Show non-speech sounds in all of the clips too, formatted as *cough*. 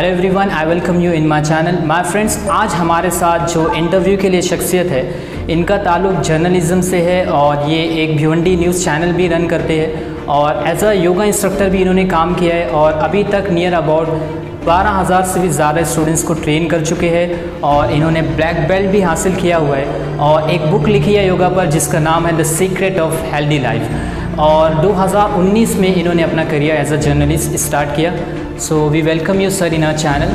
Hello everyone I welcome you in my channel my friends आज हमारे साथ जो इंटरव्यू के लिए शख्सियत है, इनका ताल्लुक जर्नलिज्म से है और ये एक भिवंडी न्यूज़ चैनल भी रन करते हैं और एज अ योगा इंस्ट्रक्टर भी इन्होंने काम किया है और अभी तक नियर अबाउट बारह हज़ार से भी ज़्यादा स्टूडेंट्स को ट्रेन कर चुके हैं और इन्होंने ब्लैक बेल्ट भी हासिल किया हुआ है और एक बुक लिखी है योगा पर जिसका नाम है the secret of healthy life और 2019 में इन्होंने अपना career as a journalist start किया। So we welcome you sir in our channel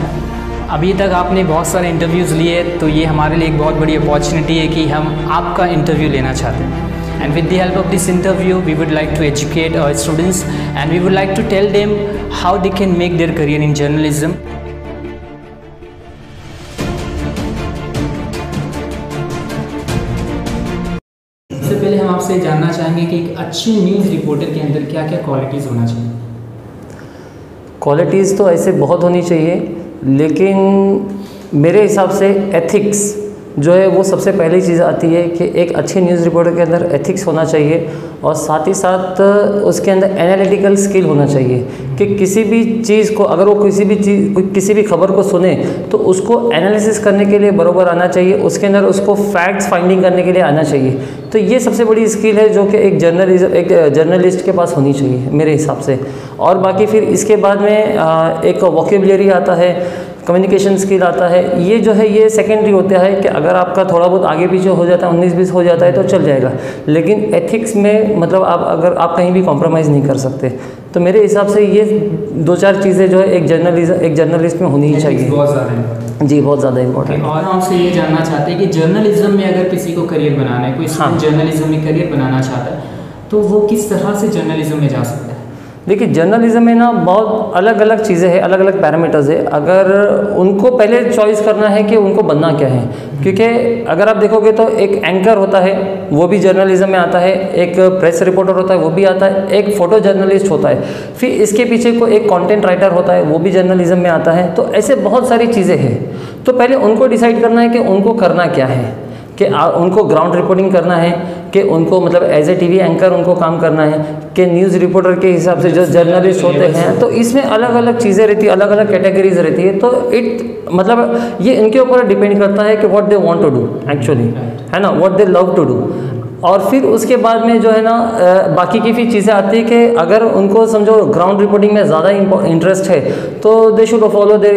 अभी तक आपने बहुत सारे इंटरव्यूज़ लिए तो ये हमारे लिए एक बहुत बड़ी अपॉर्चुनिटी है कि हम आपका इंटरव्यू लेना चाहते हैं। And with the help of this interview we would like to educate our students and we would like to tell them how they can make their career in journalism आपसे जानना चाहेंगे कि एक अच्छे न्यूज़ रिपोर्टर के अंदर क्या क्या क्वालिटीज़ होना चाहिए? क्वालिटीज़ तो ऐसे बहुत होनी चाहिए, लेकिन मेरे हिसाब से एथिक्स जो है वो सबसे पहली चीज़ आती है कि एक अच्छे न्यूज़ रिपोर्टर के अंदर एथिक्स होना चाहिए और साथ ही साथ उसके अंदर एनालिटिकल स्किल होना चाहिए कि किसी भी चीज़ को, अगर वो किसी भी चीज़, किसी भी खबर को सुने तो उसको एनालिसिस करने के लिए बरोबर आना चाहिए, उसके अंदर उसको फैक्ट्स फाइंडिंग करने के लिए आना चाहिए। तो ये सबसे बड़ी स्किल है जो कि एक जर्नलिज्म एक जर्नलिस्ट के पास होनी चाहिए, मेरे हिसाब से। और बाकी फिर इसके बाद में एक वॉकेबलरी आता है कम्युनिकेशन स्किल आता है ये जो है ये सेकेंडरी होता है कि अगर आपका थोड़ा बहुत आगे पीछे हो जाता है उन्नीस बीस हो जाता है तो चल जाएगा। लेकिन एथिक्स में मतलब आप अगर आप कहीं भी कॉम्प्रोमाइज़ नहीं कर सकते तो मेरे हिसाब से ये दो चार चीज़ें जो है एक जर्नलिज्म एक जर्नलिस्ट में होनी ही चाहिए। बहुत ज़्यादा जी बहुत ज़्यादा इंपॉर्टेंट और हम आपसे ये जानना चाहते हैं कि जर्नलिज्म में अगर किसी को करियर बनाना है कोई हाँ। जर्नलिज्म में करियर बनाना चाहता है तो वो किस तरह से जर्नलिज्म में जा सकता है? देखिए जर्नलिज्म में ना बहुत अलग अलग चीज़ें हैं अलग अलग पैरामीटर्स है। अगर उनको पहले चॉइस करना है कि उनको बनना क्या है, क्योंकि अगर आप देखोगे तो एक एंकर होता है, वो भी जर्नलिज्म में आता है, एक प्रेस रिपोर्टर होता है, वो भी आता है, एक फ़ोटो जर्नलिस्ट होता है। फिर इसके पीछे को एक कॉन्टेंट राइटर होता है, वो भी जर्नलिज्म में आता है। तो ऐसे बहुत सारी चीज़ें हैं। तो पहले उनको डिसाइड करना है कि उनको करना क्या है। कि उनको ग्राउंड रिपोर्टिंग करना है कि उनको मतलब एज ए टीवी एंकर उनको काम करना है कि न्यूज़ रिपोर्टर के हिसाब से जो जर्नलिस्ट होते हैं तो इसमें अलग अलग चीज़ें रहती है अलग अलग कैटेगरीज रहती है तो इट मतलब ये इनके ऊपर डिपेंड करता है कि what they want to do actually है ना what they love to do और फिर उसके बाद में जो है ना बाकी की फिर चीज़ें आती है कि अगर उनको समझो ग्राउंड रिपोर्टिंग में ज़्यादा इंटरेस्ट है तो they should follow they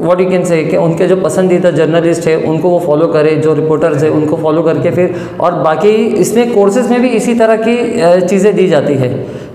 what you can say कि उनके जो पसंदीदा जर्नलिस्ट है उनको वो फॉलो करे जो रिपोर्टर्स है उनको फॉलो करके फिर और बाकी इसमें कोर्सेज में भी इसी तरह की चीज़ें दी जाती है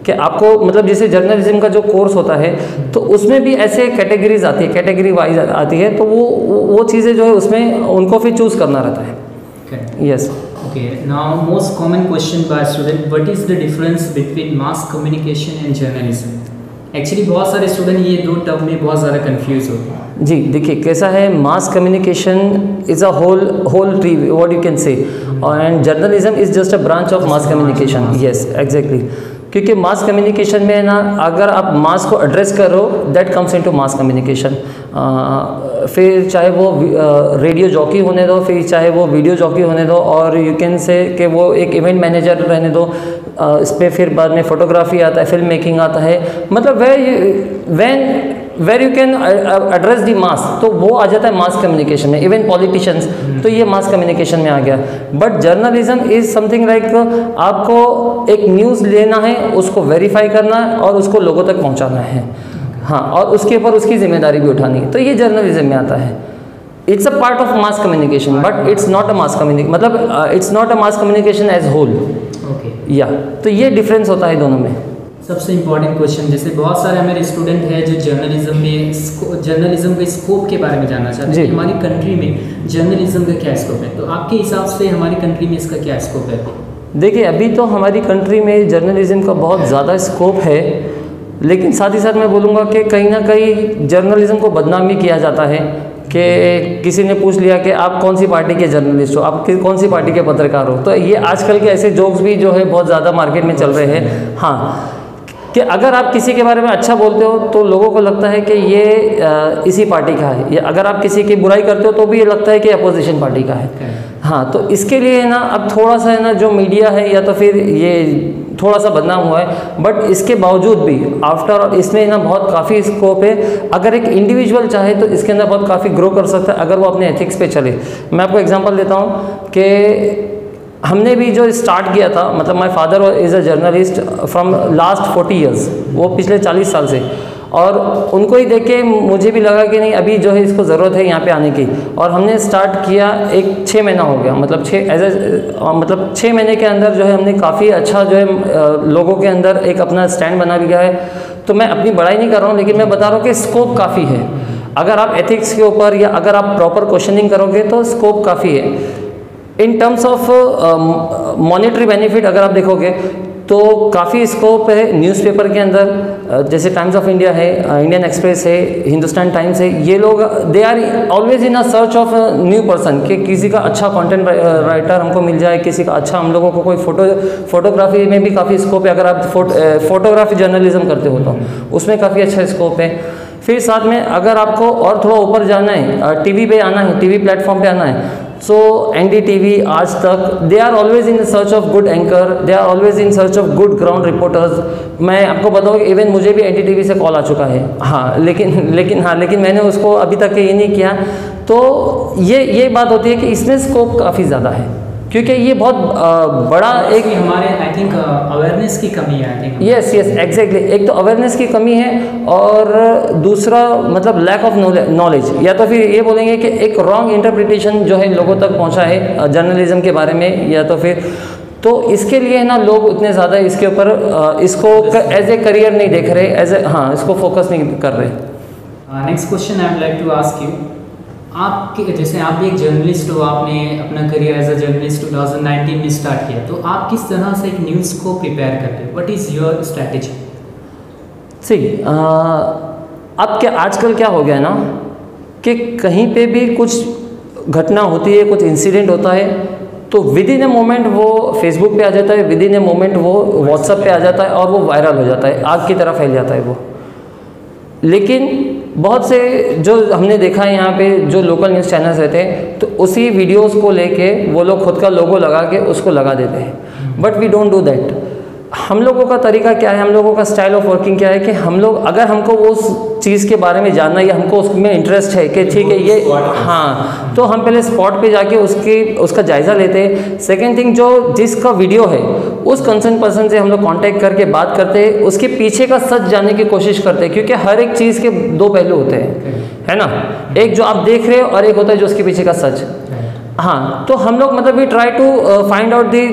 कि आपको मतलब जैसे जर्नलिज्म का जो कोर्स होता है तो उसमें भी ऐसे कैटेगरीज आती है कैटेगरी वाइज आती है तो वो वो चीज़ें जो है उसमें उनको फिर चूज़ करना रहता है। Yes okay now most common question by student, what is the difference between mass communication and journalism? Actually बहुत सारे स्टूडेंट ये दो टर्म में बहुत ज़्यादा कन्फ्यूज़ होते हैं। जी देखिए कैसा है mass communication is a whole whole tree what you can say and journalism is just a branch of mass communication yes exactly क्योंकि मास कम्युनिकेशन में ना, अगर आप मास को एड्रेस करो that comes into mass communication फिर चाहे वो रेडियो जॉकी होने दो, फिर चाहे वो वीडियो जॉकी होने दो, और यू कैन से कि वो एक इवेंट मैनेजर रहने दो इस पर फिर बाद में फोटोग्राफी आता है फ़िल्म मेकिंग आता है। मतलब वह when where you can address the mass तो वो आ जाता है मास कम्युनिकेशन में इवन पॉलिटिशियंस तो ये मास कम्युनिकेशन में आ गया. But journalism is something like आपको एक न्यूज़ लेना है उसको वेरीफाई करना है और उसको लोगों तक पहुंचाना है. हाँ और उसके ऊपर उसकी ज़िम्मेदारी भी उठानी है. तो ये जर्नलिज्म में आता है. It's a part of mass communication but it's not a mass communication मतलब it's not a mass communication as whole या तो ये डिफरेंस होता है दोनों में. सबसे इंपॉर्टेंट क्वेश्चन जैसे बहुत सारे हमारे स्टूडेंट हैं जो जर्नलिज्म में जर्नलिज्म के स्कोप के बारे में जानना चाहते हैं हमारी कंट्री में जर्नलिज्म का क्या स्कोप है? तो आपके हिसाब से हमारी कंट्री में इसका क्या स्कोप है? देखिए अभी तो हमारी कंट्री में जर्नलिज्म का बहुत ज़्यादा स्कोप है लेकिन साथ ही साथ मैं बोलूँगा कि कहीं ना कहीं जर्नलिज्म को बदनाम भी किया जाता है कि किसी ने पूछ लिया कि आप कौन सी पार्टी के जर्नलिस्ट हो? आप कौन सी पार्टी के पत्रकार हो? तो ये आजकल के ऐसे जोक्स भी जो है बहुत ज़्यादा मार्केट में चल रहे हैं। हाँ कि अगर आप किसी के बारे में अच्छा बोलते हो तो लोगों को लगता है कि ये इसी पार्टी का है। या अगर आप किसी की बुराई करते हो तो भी ये लगता है कि अपोजिशन पार्टी का है। हाँ तो इसके लिए ना अब थोड़ा सा है ना जो मीडिया है या तो फिर ये थोड़ा सा बदनाम हुआ है बट इसके बावजूद भी आफ्टर इसमें ना बहुत काफ़ी स्कोप है। अगर एक इंडिविजुअल चाहे तो इसके अंदर बहुत काफ़ी ग्रो कर सकता है अगर वो अपने एथिक्स पे चले। मैं आपको एग्जांपल देता हूँ कि हमने भी जो स्टार्ट किया था मतलब my father is a journalist from last forty years वो पिछले चालीस साल से। और उनको ही देख के मुझे भी लगा कि नहीं, अभी जो है इसको ज़रूरत है यहाँ पे आने की। और हमने स्टार्ट किया एक छः महीना हो गया मतलब छः एज ए मतलब छः महीने के अंदर जो है हमने काफ़ी अच्छा जो है लोगों के अंदर एक अपना स्टैंड बना लिया है। तो मैं अपनी बड़ाई नहीं कर रहा हूँ, लेकिन मैं बता रहा हूँ कि स्कोप काफ़ी है। अगर आप एथिक्स के ऊपर या अगर आप प्रॉपर क्वेश्चनिंग करोगे तो स्कोप काफ़ी है। In terms of monetary benefit अगर आप देखोगे तो काफ़ी स्कोप है न्यूज़पेपर के अंदर। जैसे टाइम्स ऑफ़ इंडिया है इंडियन एक्सप्रेस है हिंदुस्तान टाइम्स है, ये लोग they are always in a search of new person कि किसी का अच्छा कंटेंट राइटर हमको मिल जाए, किसी का अच्छा हम लोगों को कोई फ़ोटो फोटोग्राफी में भी काफ़ी स्कोप है, अगर आप फोटोग्राफी जर्नलिज्म करते हो तो। उसमें काफ़ी अच्छा स्कोप है। फिर साथ में अगर आपको और थोड़ा ऊपर जाना है टीवी पे आना है टीवी प्लेटफॉर्म पे आना है so N D T V Aaj Tak they are always in search of good anchor they are always in search of good ground reporters मैं आपको बताऊँ इवन मुझे भी एन डी टी वी से call आ चुका है। हाँ लेकिन लेकिन हाँ लेकिन मैंने उसको अभी तक ये नहीं किया। तो ये ये बात होती है कि इसमें स्कोप काफ़ी ज़्यादा है। क्योंकि ये बहुत बड़ा एक हमारे आई थिंक अवेयरनेस की कमी है I think yes yes exactly एक तो अवेयरनेस की कमी है और दूसरा मतलब लैक ऑफ़ नॉलेज या तो फिर ये बोलेंगे कि एक रॉन्ग इंटरप्रिटेशन जो है लोगों तक पहुँचा है जर्नलिज्म के बारे में या तो फिर तो इसके लिए ना लोग उतने ज़्यादा इसके ऊपर इसको एज ए करियर नहीं देख रहे एज ए हाँ इसको फोकस नहीं कर रहे। Next question I like to ask you आपके, जैसे आप भी एक जर्नलिस्ट हो, आपने अपना करियर एज अ जर्नलिस्ट 2019 में स्टार्ट किया तो आप किस तरह से एक न्यूज़ को प्रिपेयर करते हो? What is your strategy see अब क्या, आजकल क्या हो गया ना, कि कहीं पे भी कुछ घटना होती है, कुछ इंसिडेंट होता है तो विद इन ए मोमेंट वो फेसबुक पे आ जाता है विद इन ए मोमेंट वो व्हाट्सअप पे आ जाता है और वो वायरल हो जाता है, आग की तरह फैल जाता है वो। लेकिन बहुत से जो हमने देखा है यहाँ पे जो लोकल न्यूज़ चैनल्स रहते हैं तो उसी वीडियोस को लेके वो लोग खुद का लोगो लगा के उसको लगा देते हैं। But we don't do that हम लोगों का तरीका क्या है? हम लोगों का स्टाइल ऑफ़ वर्किंग क्या है कि हम लोग अगर हमको उस चीज़ के बारे में जानना या हमको उसमें इंटरेस्ट है कि ठीक है ये हाँ तो हम पहले स्पॉट पे जाके उसकी उसका जायज़ा लेते हैं। सेकेंड थिंग जो जिसका वीडियो है उस कंसर्न पर्सन से हम लोग कॉन्टेक्ट करके बात करते हैं। उसके पीछे का सच जानने की कोशिश करते हैं क्योंकि हर एक चीज़ के दो पहलू होते हैं। है ना? एक जो आप देख रहे हो और एक होता है जो उसके पीछे का सच। हाँ तो हम लोग मतलब we try to find out the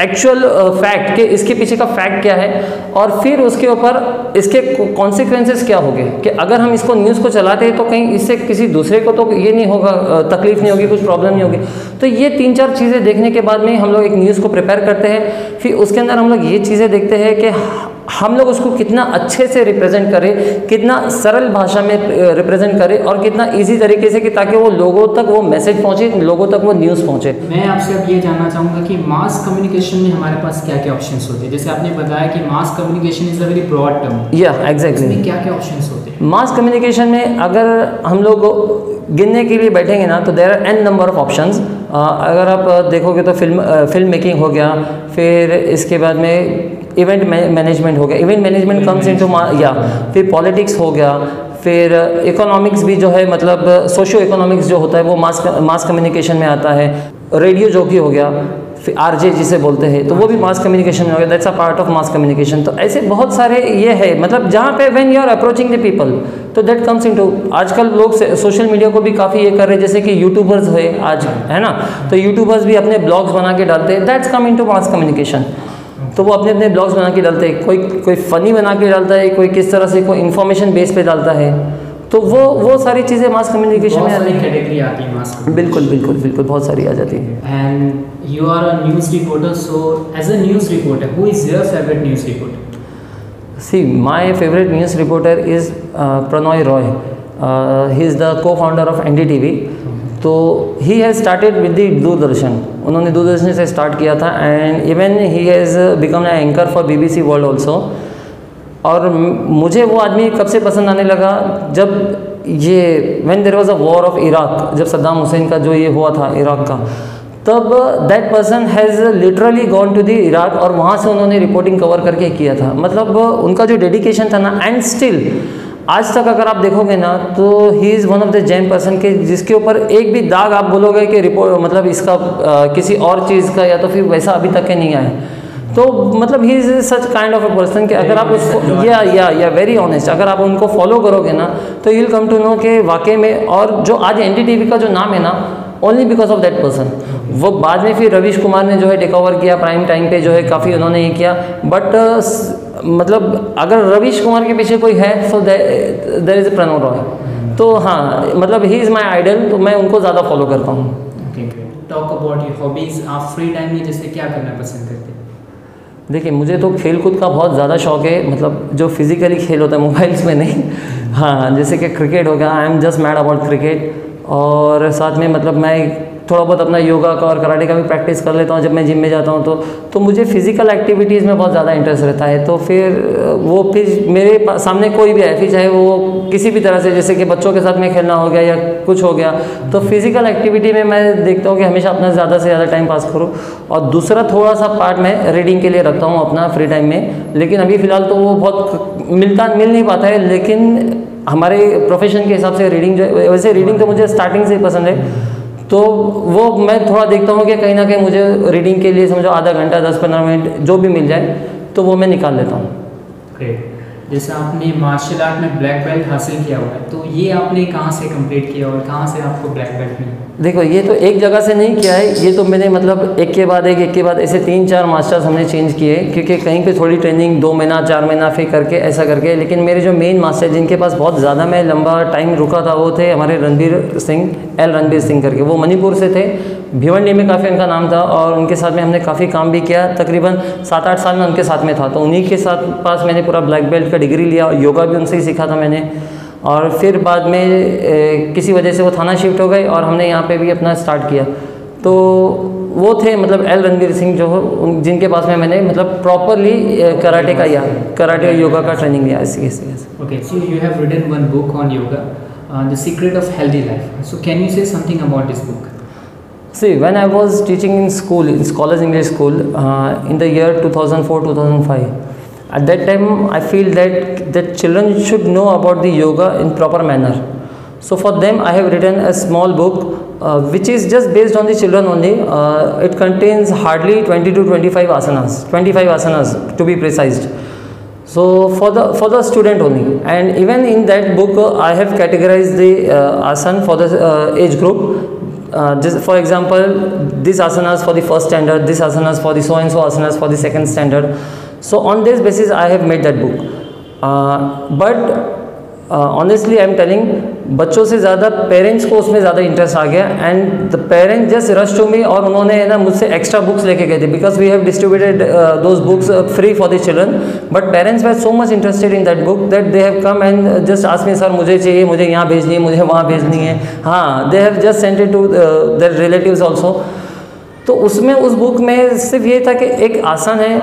actual fact कि इसके पीछे का फैक्ट क्या है और फिर उसके ऊपर इसके कॉन्सिक्वेंसेस क्या हो गए कि अगर हम इसको न्यूज़ को चलाते हैं तो कहीं इससे किसी दूसरे को तो ये नहीं होगा तकलीफ़ नहीं होगी, कुछ प्रॉब्लम नहीं होगी। तो ये तीन चार चीज़ें देखने के बाद में हम लोग एक न्यूज़ को प्रिपेयर करते हैं। फिर उसके अंदर हम लोग ये चीज़ें देखते हैं कि हम लोग उसको कितना अच्छे से रिप्रेजेंट करें, कितना सरल भाषा में रिप्रेजेंट करें और कितना इजी तरीके से कि ताकि वो लोगों तक वो मैसेज पहुँचे, लोगों तक वो न्यूज़ पहुँचे। मैं आपसे अब ये जानना चाहूँगा कि मास कम्युनिकेशन में हमारे पास क्या क्या ऑप्शन होते हैं? जैसे आपने बताया कि mass communication is a very broad term या एग्जैक्टली क्या क्या ऑप्शन होते हैं? मास कम्युनिकेशन में अगर हम लोग गिनने के लिए बैठेंगे ना तो there are N number of options अगर आप देखोगे तो फ़िल्म फ़िल्म मेकिंग हो गया फिर इसके बाद में इवेंट मैनेजमेंट हो गया. इवेंट मैनेजमेंट कम्स इनटू या फिर पॉलिटिक्स हो गया फिर इकोनॉमिक्स भी जो है मतलब सोशो इकोनॉमिक्स जो होता है वो मास मास कम्युनिकेशन में आता है. रेडियो जॉकी हो गया फिर आर जे जिसे बोलते हैं तो वो भी मास कम्युनिकेशन में हो गया that's a part of mass communication तो ऐसे बहुत सारे ये है मतलब जहाँ पे when you are approaching the people तो दैट कम्स इनटू आजकल लोग सोशल मीडिया को भी काफ़ी ये कर रहे हैं, जैसे कि यूट्यूबर्स है आज, है ना? तो यूट्यूबर्स भी अपने ब्लॉग्स बना के डालते हैं that's come into mass communication तो वो अपने अपने ब्लॉग्स बना के डालते हैं, कोई कोई फ़नी बना के डालता है, कोई किस तरह से, कोई इन्फॉर्मेशन बेस पे डालता है। तो वो वो सारी चीज़ें मास कम्युनिकेशन में आती कैटेगरी आती है मास बिल्कुल बिल्कुल बिल्कुल बहुत सारी आ जाती है। And you are a news reporter so as a news reporter who is your favourite news reporter see my favourite news reporter is Prannoy Roy he is the co founder of NDTV तो he has started with the Doordarshan उन्होंने दूरदर्शन से start किया था and even he has become a anchor for BBC world also और मुझे वो आदमी कब से पसंद आने लगा? जब ये when there was a war of Iraq जब सद्दाम हुसैन का जो ये हुआ था इराक का तब that person has literally gone to the Iraq और वहाँ से उन्होंने रिपोर्टिंग कवर करके किया था। मतलब उनका जो डेडिकेशन था ना एंड स्टिल आज तक अगर आप देखोगे ना तो he is one of the gem person के जिसके ऊपर एक भी दाग आप बोलोगे कि रिपोर्ट मतलब इसका आ, किसी और चीज़ का या तो फिर वैसा अभी तक के नहीं आया। तो मतलब he is such kind of a person कि अगर आप उसको या या या वेरी ऑनेस्ट अगर आप उनको फॉलो करोगे ना तो you will come to know के वाकई में और जो आज एन का जो नाम है ना only because of that person वो बाद में फिर रविश कुमार ने जो है टेक ओवर किया प्राइम टाइम पे जो है काफ़ी उन्होंने ये किया. बट uh, मतलब अगर रविश कुमार के पीछे कोई है so there is Prannoy Roy तो हाँ मतलब ही इज़ माई आइडल तो मैं उनको ज़्यादा फॉलो करता हूँ. टॉक अबाउट योर हॉबीज़ आप फ्री टाइम में जैसे क्या करना पसंद करते हैं? देखिए, मुझे तो खेल कूद का बहुत ज़्यादा शौक है मतलब जो फिज़िकली खेल होता है मोबाइल्स में नहीं। हाँ जैसे कि क्रिकेट हो गया I am just mad about cricket और साथ में मतलब मैं थोड़ा बहुत अपना योगा का और कराटे का भी प्रैक्टिस कर लेता हूँ जब मैं जिम में जाता हूँ तो तो मुझे फ़िज़िकल एक्टिविटीज़ में बहुत ज़्यादा इंटरेस्ट रहता है। तो फिर, वो फिर मेरे सामने कोई भी है फिर चाहे वो किसी भी तरह से, जैसे कि बच्चों के साथ में खेलना हो गया या कुछ हो गया तो फ़िज़िकल एक्टिविटी में मैं देखता हूँ कि हमेशा अपना ज़्यादा से ज़्यादा टाइम पास करूँ। और दूसरा थोड़ा सा पार्ट मैं रीडिंग के लिए रखता हूँ अपना फ्री टाइम में। लेकिन अभी फ़िलहाल तो वो बहुत मिलता, मिल नहीं पाता है, लेकिन हमारे प्रोफेशन के हिसाब से रीडिंग जो वैसे रीडिंग तो मुझे स्टार्टिंग से ही पसंद है। तो वो मैं थोड़ा देखता हूँ कि कहीं ना कहीं मुझे रीडिंग के लिए समझो आधा घंटा, दस पंद्रह मिनट जो भी मिल जाए तो वो मैं निकाल लेता हूँ। जैसे आपने मार्शल आर्ट में ब्लैक बेल्ट हासिल किया हुआ है तो ये आपने कहाँ से कंप्लीट किया और कहाँ से आपको ब्लैक बेल्ट मिला? देखो, ये तो एक जगह से नहीं किया है, ये तो मैंने मतलब एक के बाद एक एक के बाद ऐसे तीन चार मास्टर्स हमने चेंज किए, क्योंकि कहीं पे थोड़ी ट्रेनिंग दो महीना, चार महीना फिर करके ऐसा करके, लेकिन मेरे जो मेन मास्टर जिनके पास बहुत ज़्यादा मैं लंबा टाइम रुका था, वो थे हमारे रणबीर सिंह एल रणबीर सिंह करके, वो मणिपुर से थे। भिवंडी में काफ़ी उनका नाम था और उनके साथ में हमने काफ़ी काम भी किया। तकरीबन सात आठ साल में उनके साथ में था। तो उन्हीं के साथ पास मैंने पूरा ब्लैक बेल्ट का डिग्री लिया योगा भी उनसे ही सीखा था मैंने। और फिर बाद में ए, किसी वजह से वो थाना शिफ्ट हो गए और हमने यहाँ पे भी अपना स्टार्ट किया। तो वो थे मतलब एल रणवीर सिंह जो जिनके पास में मैंने मतलब प्रॉपरली कराटे का या कराटे और योगा का ट्रेनिंग लिया। इसी इसी okay so you have written one book on yoga the secret of healthy life so can you say something about this book See, when I was teaching in school, in Scholars English School, uh, in the year 2004-2005, at that time i feel that that children should know about the yoga in proper manner. So for them i have written a small book uh, which is just based on the children only. Uh, it contains hardly 20 to 25 asanas 25 asanas to be precise. So for the for the student only. And even in that book uh, i have categorized the uh, asan for the uh, age group uh, for example this asanas for the first standard this asanas for the so and so asanas for the second standard. So on this basis i have made that book. Uh, but honestly I am telling बच्चों से ज़्यादा parents को उसमें ज़्यादा interest आ गया and the parents just rush to me और उन्होंने ना, मुझसे एक्स्ट्रा बुक्स लेके गए थे because we have distributed those books free for the children but parents were so much interested in that book that they have come and just ask me sir मुझे चाहिए, मुझे यहाँ भेजनी है, मुझे वहाँ भेजनी है. हाँ they have just sented to their relative also तो उसमें, उस बुक में सिर्फ़ ये था कि एक आसन है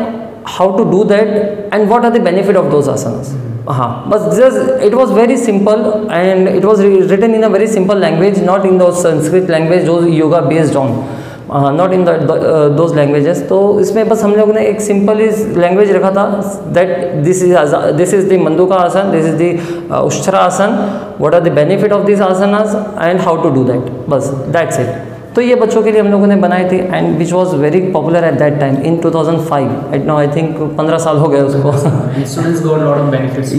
how to do that and what are the benefit of those asanas. हाँ बस just, it was very simple and it was written in a very simple language, not in those Sanskrit language, those yoga based on not in those languages तो इसमें बस हम लोग ने एक simple is language रखा था that this is this is the manduka asana this is the ustra asana what are the benefit of this asanas and how to do that बस दैट्स इट तो ये बच्चों के लिए हम लोगों ने बनाई थी and which was very popular at that time in 2005 at no I think 15 साल हो गए उसको।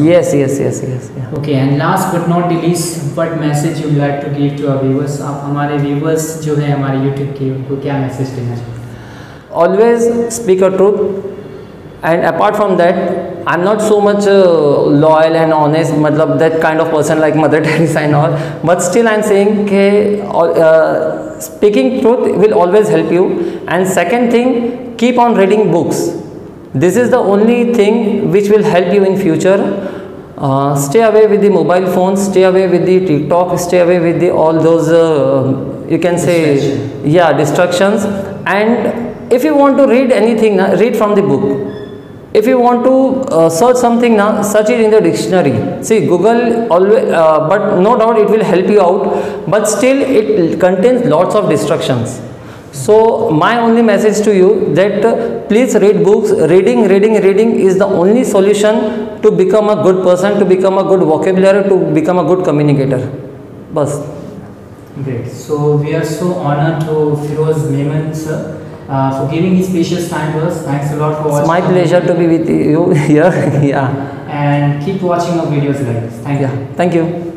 Yes yes yes yes okay and last but not least what message you like to give to our viewers आप हमारे viewers जो है हमारे YouTube के उनको क्या मैसेज देना चाहते always speak a truth and apart from that i'm not so much uh, loyal and honest matlab that kind of person like mother *laughs* teresa and all. But still i'm saying okay, uh, speaking truth will always help you. And second thing keep on reading books. This is the only thing which will help you in future. Uh, stay away with the mobile phones stay away with the tiktok stay away with the all those uh, you can say yeah distractions. And if you want to read anything read from the book if you want to uh, search something now search it in the dictionary. See google always uh, but no doubt it will help you out but still it contains lots of distractions. So my only message to you that uh, please read books. Reading reading reading is the only solution to become a good person to become a good vocabulary to become a good communicator. Bas. Great. So we are so honored to Firoz Memon sir uh, for giving his precious time to us. Thanks a lot for watching. it's my pleasure to be with you *laughs* here yeah And keep watching our videos like this. Thank you. thank you